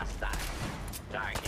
Hostile. Target.